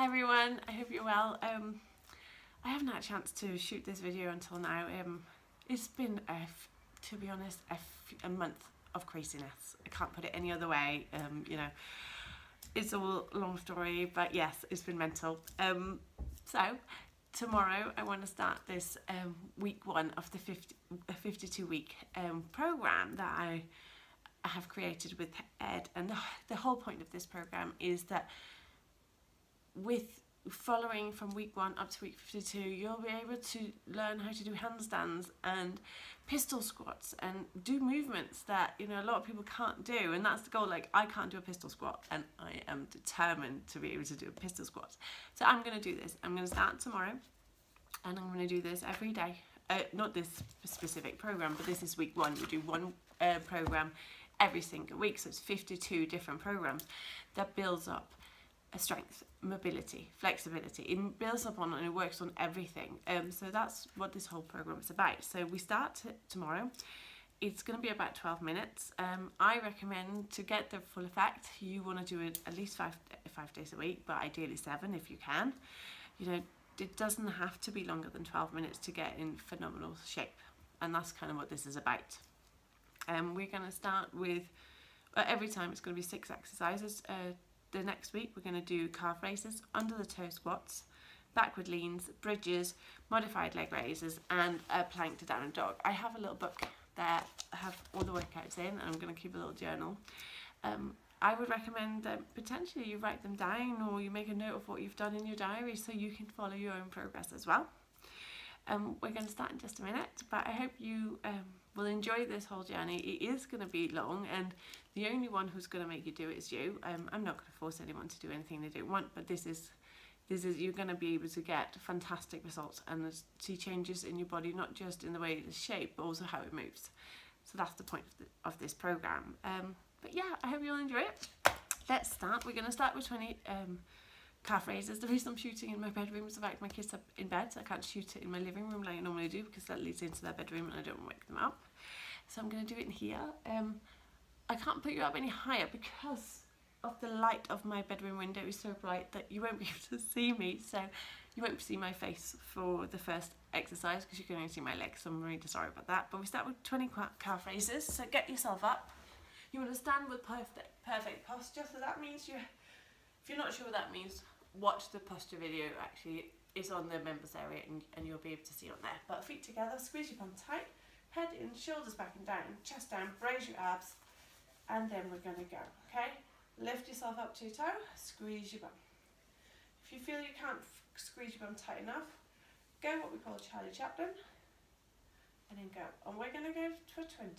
Hi everyone, I hope you're well. Um, I haven't had a chance to shoot this video until now. Um, it's been, a f to be honest, a, month of craziness. I can't put it any other way, um, you know. It's all a long story, but yes, it's been mental. Um, so, tomorrow I want to start this um, week one of the 50, 52 week um, program that I have created with Ed and the, the whole point of this program is that with following from week one up to week 52 you'll be able to learn how to do handstands and pistol squats and do movements that you know a lot of people can't do. And that's the goal like I can't do a pistol squat and I am determined to be able to do a pistol squat. So I'm going to do this. I'm going to start tomorrow and I'm going to do this every day. Uh, not this specific program but this is week one. We do one uh, program every single week so it's 52 different programs that builds up strength, mobility, flexibility. It builds upon and it works on everything. Um, so that's what this whole program is about. So we start tomorrow. It's going to be about 12 minutes. Um, I recommend to get the full effect, you want to do it at least five, five days a week, but ideally seven if you can. You know, it doesn't have to be longer than 12 minutes to get in phenomenal shape. And that's kind of what this is about. Um, we're going to start with, uh, every time it's going to be six exercises, uh, the next week we're going to do calf raises, under the toe squats, backward leans, bridges, modified leg raises and a plank to down dog. I have a little book that I have all the workouts in and I'm going to keep a little journal. Um, I would recommend that potentially you write them down or you make a note of what you've done in your diary so you can follow your own progress as well. Um, we're going to start in just a minute but I hope you um, will enjoy this whole journey. It is going to be long and the only one who's going to make you do it is you. Um, I'm not going to force anyone to do anything they don't want, but this is this is you're going to be able to get fantastic results and see changes in your body, not just in the way it's shaped, but also how it moves. So that's the point of, the, of this program. Um, but yeah, I hope you'll enjoy it. Let's start. We're going to start with 20 um, calf raises. The reason I'm shooting in my bedroom is the fact my kids are in bed, so I can't shoot it in my living room like I normally do because that leads into their bedroom and I don't wake them up. So I'm going to do it in here. Um, I can't put you up any higher because of the light of my bedroom window is so bright that you won't be able to see me so you won't see my face for the first exercise because you can only see my legs so I'm really sorry about that but we start with 20 calf raises so get yourself up you want to stand with perfect, perfect posture so that means you if you're not sure what that means watch the posture video actually it's on the members area and, and you'll be able to see on there but feet together squeeze your bum tight head in shoulders back and down chest down brace your abs and then we're going to go, okay? Lift yourself up to your toe, squeeze your bum. If you feel you can't squeeze your bum tight enough, go what we call Charlie Chaplin, and then go. And we're going to go for 20.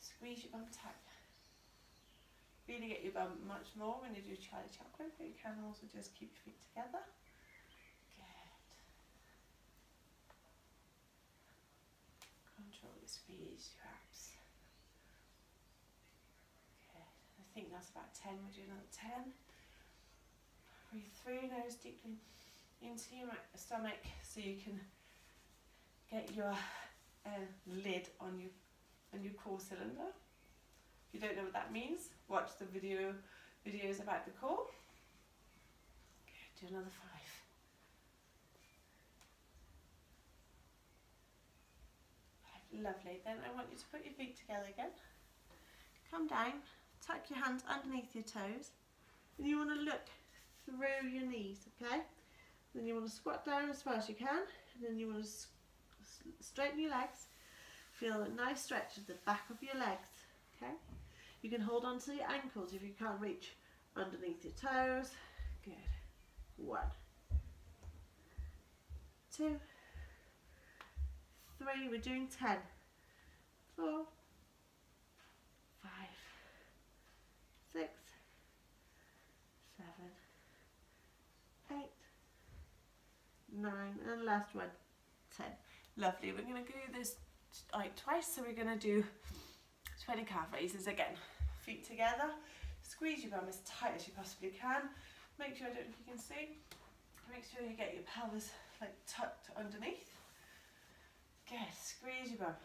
Squeeze your bum tight. Really get your bum much more when you do Charlie Chaplin, but you can also just keep your feet together. Good. Control your squeeze, your abs. think that's about 10, we'll do another 10. Breathe through nose deeply into your stomach so you can get your uh, lid on your, on your core cylinder. You don't know what that means, watch the video videos about the core. Good, do another five. Five, lovely. Then I want you to put your feet together again. Come down tuck your hands underneath your toes and you want to look through your knees okay then you want to squat down as far as you can and then you want to straighten your legs feel a nice stretch at the back of your legs okay you can hold on to your ankles if you can't reach underneath your toes. Good. One. Two. Three. We're doing ten. Four. Six, seven, eight, nine, and last one, ten. Lovely. We're going to do this like twice, so we're going to do 20 calf raises again. Feet together. Squeeze your bum as tight as you possibly can. Make sure, I don't know if you can see, make sure you get your pelvis like tucked underneath. Good. Squeeze your bum.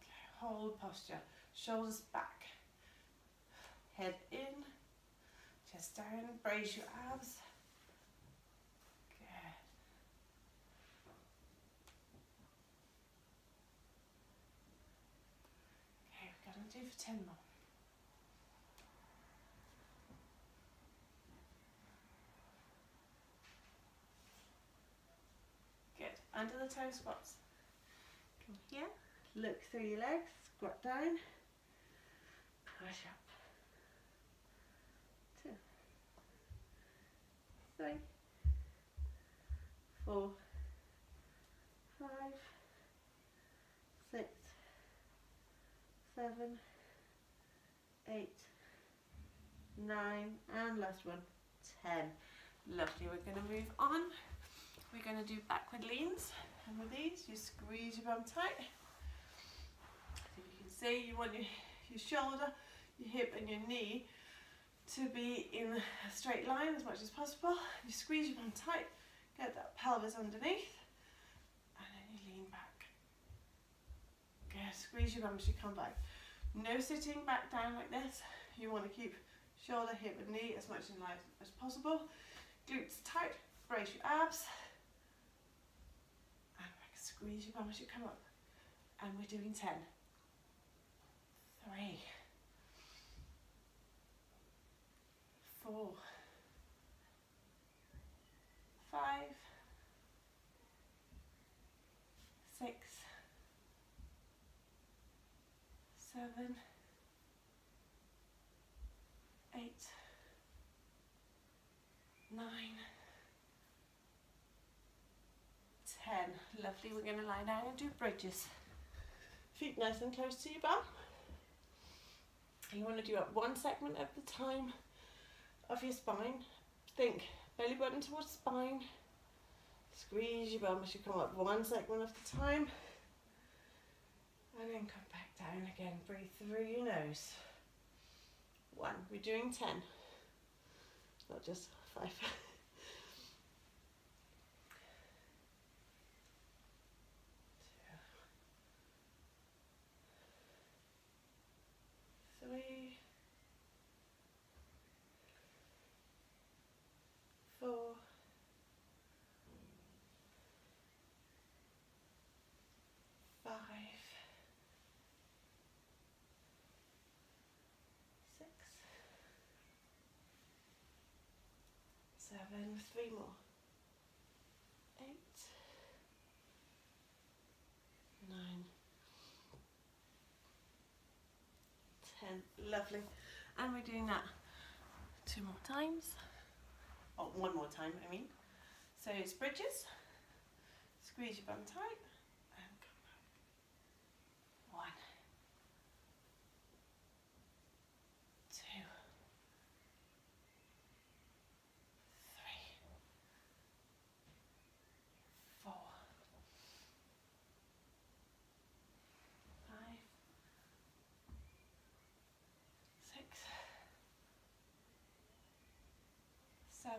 Okay. Hold posture. Shoulders back head in, chest down, brace your abs. Good. Okay, we're gonna do for 10 more. Good. Under the toe squats. Come here, look through your legs, squat down, push up. Two, three, four, five, six, seven, eight, nine, and last one, ten. Lovely, we're going to move on. We're going to do backward leans. And with these, you squeeze your bum tight. So you can see you want your, your shoulder, your hip and your knee to be in a straight line as much as possible. You squeeze your bum tight, get that pelvis underneath, and then you lean back. Good, squeeze your bum as you come back. No sitting back down like this. You want to keep shoulder, hip and knee as much in line as possible. Glutes tight, brace your abs. And squeeze your bum as you come up. And we're doing 10. Three. Four. Five. Six. Seven. Eight nine, ten. Lovely, we're going to lie down and do bridges. Feet nice and close to your bum. You want to do up one segment at the time of your spine. Think belly button towards spine. Squeeze your bum as you come up one segment at a time. And then come down again. Breathe through your nose. One. We're doing ten. Not just five. Two. Three. Four. Five. Six. Seven, three more, eight, nine, ten, lovely. And we're doing that two more times, oh, one more time, I mean. So it's bridges, squeeze your bum tight, and come back. One, two, three, four, five, six,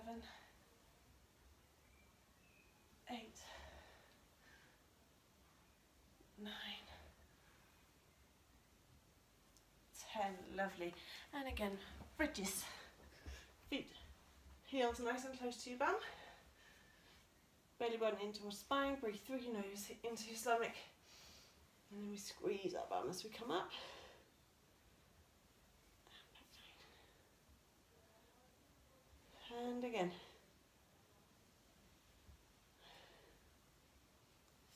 seven, eight, nine, ten. Lovely. And again, bridges. Feet Heels nice and close to your bum. Belly button into your spine. Breathe through your nose into your stomach. And then we squeeze our bum as we come up. And again.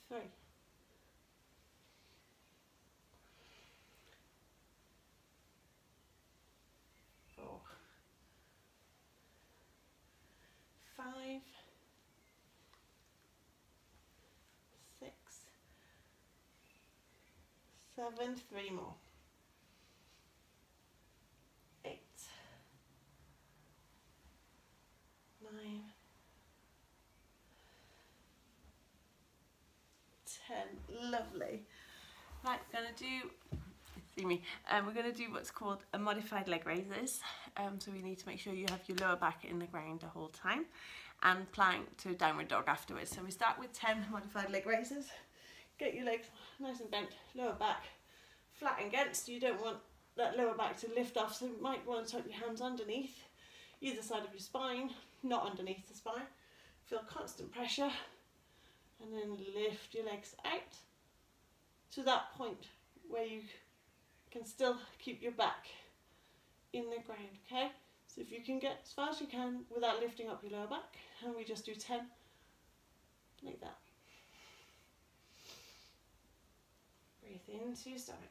Three. Four. Five. Six. Seven. Three more. Eight. Nine. Ten. Lovely. Right, we're gonna do see me. Um, we're going to do what's called a modified leg raises. Um, so we need to make sure you have your lower back in the ground the whole time and plank to downward dog afterwards. So we start with 10 modified leg raises. Get your legs nice and bent, lower back flat against. You don't want that lower back to lift off, so you might want to tuck your hands underneath either side of your spine, not underneath the spine. Feel constant pressure and then lift your legs out to that point where you can still keep your back in the ground, okay? So if you can get as far as you can without lifting up your lower back, and we just do 10 like that. Breathe into your stomach.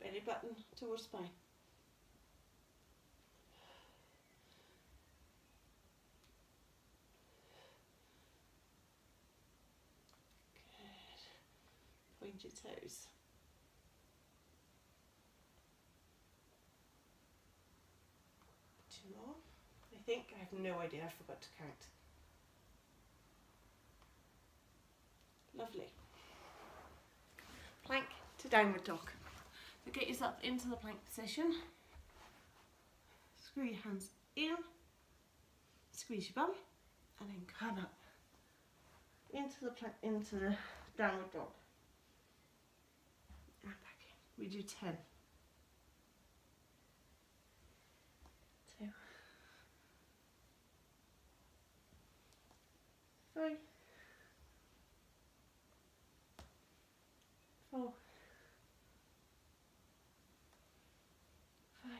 Belly button towards spine. point your toes. Two more. I think I have no idea, I forgot to count. Lovely. Plank to downward dog. So get yourself into the plank position. Screw your hands in, squeeze your bum, and then come up into the plank, into the downward dog. We do 10. Two. Three. Four. Five.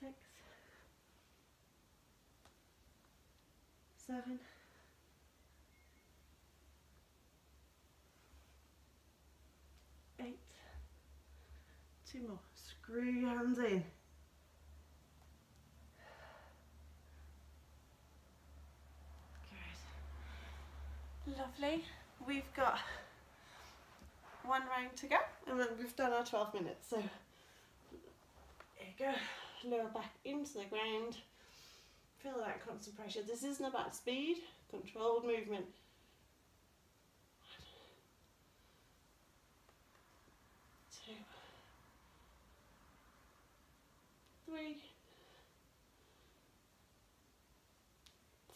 Six. Seven. Two more. Screw your hands in. Good. Lovely. We've got one round to go and then we've done our 12 minutes. So here you go. Lower back into the ground. Feel that constant pressure. This isn't about speed, controlled movement. Three,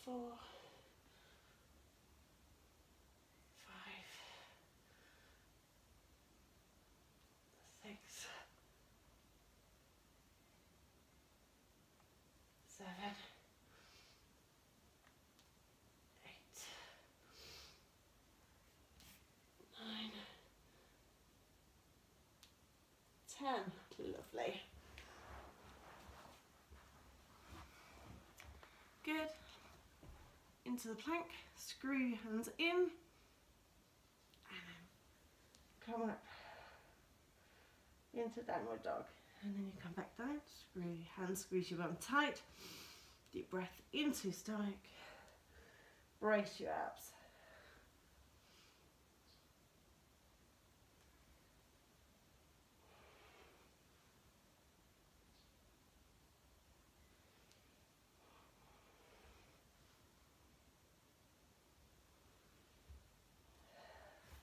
four, five, six, seven, eight, nine, ten. Lovely. Good. Into the plank, screw your hands in, and come up into downward dog. And then you come back down, screw your hands, squeeze your bum tight, deep breath into stomach, brace your abs.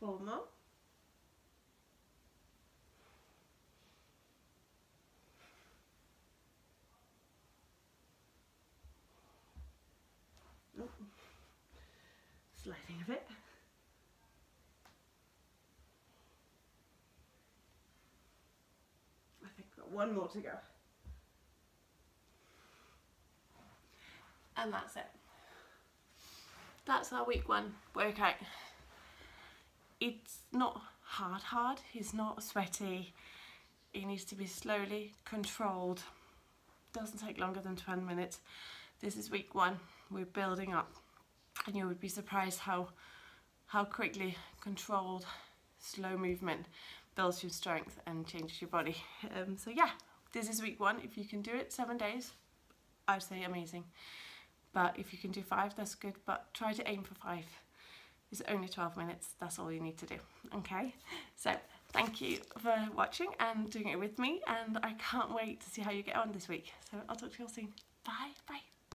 Four. Oh, sliding a bit. I think I've got one more to go. And that's it. That's our week one workout it's not hard hard, he's not sweaty, he needs to be slowly controlled. Doesn't take longer than 10 minutes. This is week one, we're building up and you would be surprised how how quickly controlled slow movement builds your strength and changes your body. Um, so yeah, this is week one. If you can do it seven days, I'd say amazing. But if you can do five, that's good. But try to aim for five. It's only 12 minutes, that's all you need to do, okay? So thank you for watching and doing it with me and I can't wait to see how you get on this week. So I'll talk to you all soon. Bye, bye.